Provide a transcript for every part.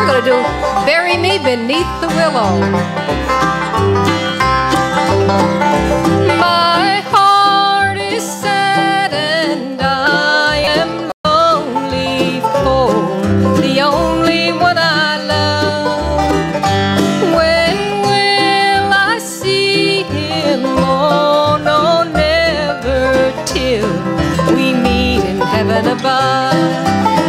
We're going to do Bury Me Beneath the Willow. My heart is sad and I am lonely for the only one I love. When will I see him? Oh, no, never till we meet in heaven above.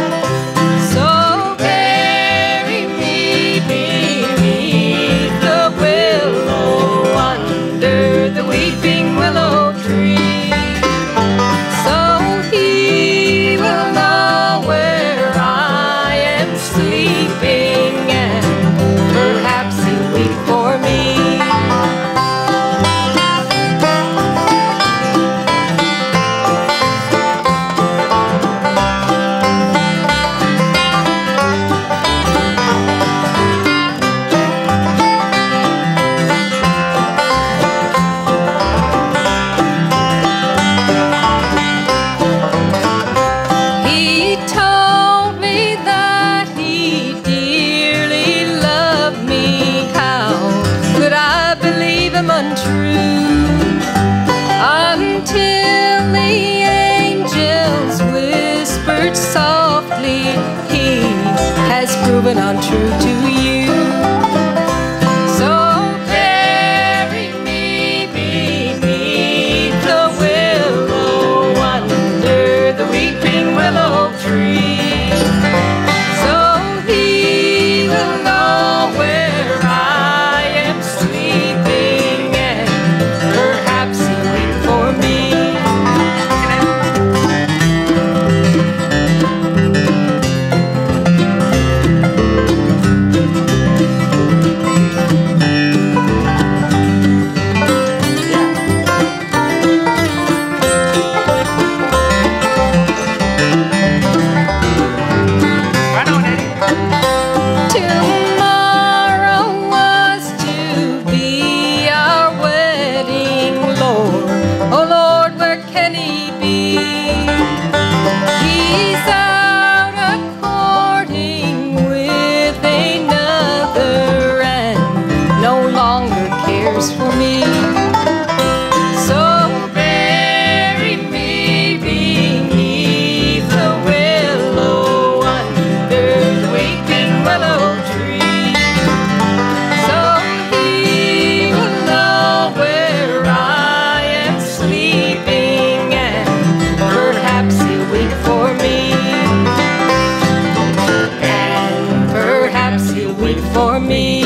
when true to for me.